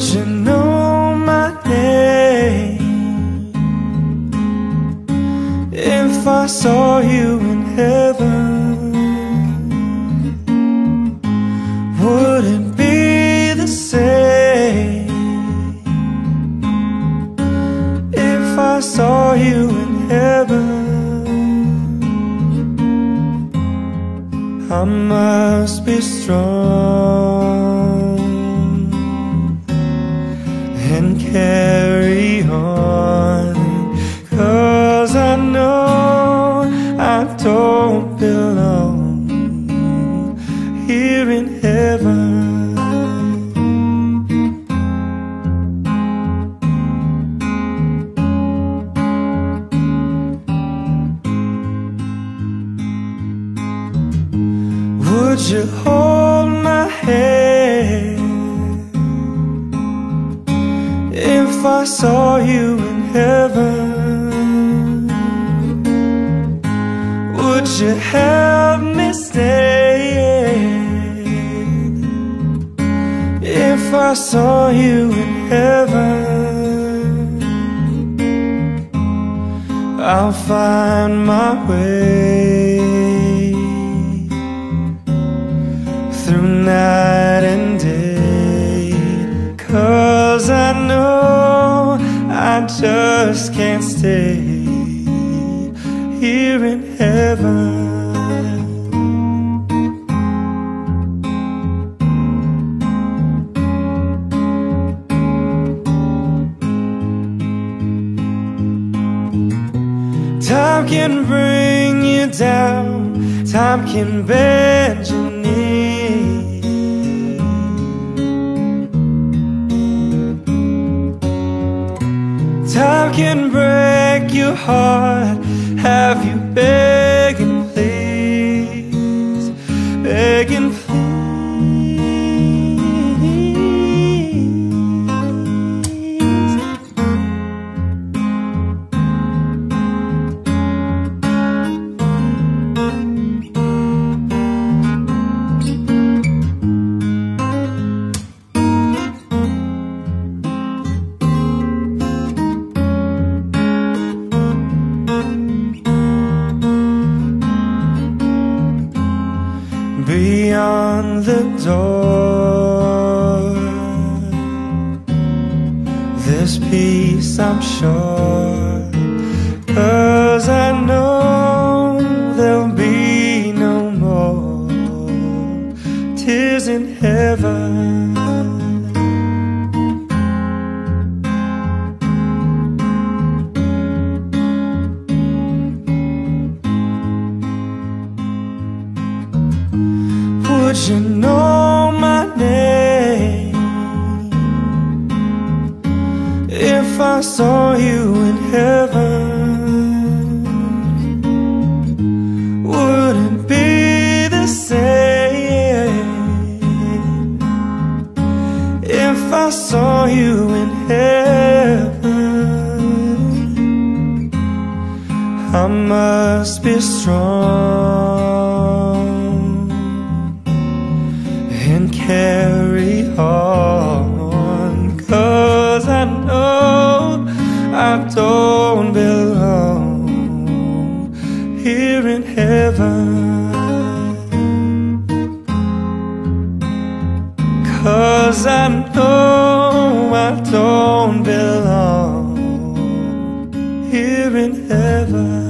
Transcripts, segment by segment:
Would you know my name? If I saw you in heaven Would it be the same? If I saw you in heaven I must be strong. Belong here in heaven. Would you hold my hand if I saw you in heaven? Would you help me stay if I saw you in heaven? I'll find my way through night and day. Cause I know I just can't stay here in. Time can bring you down, time can bend your knee. Time can break your heart, have you begging, door. This peace, I'm sure, cause I know there'll be no more tears in heaven. Would you know if I saw you in heaven? Would it be the same if I saw you in heaven? I must be strong and carry on. I don't belong here in heaven. Cause I know I don't belong here in heaven.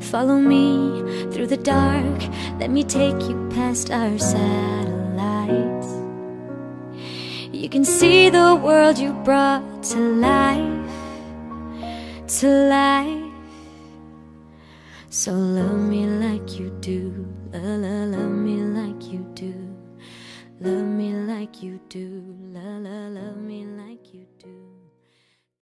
Follow me through the dark, let me take you past our satellites. You can see the world you brought to life. to life. So love me like you do, la la, love me like you do, love me like you do, la la, love me.